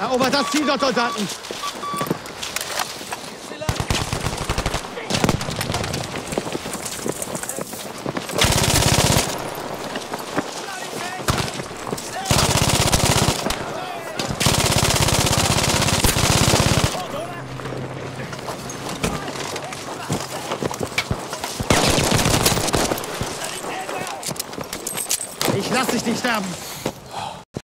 Erobert das Ziel dort, Soldaten! Ich lasse dich nicht sterben!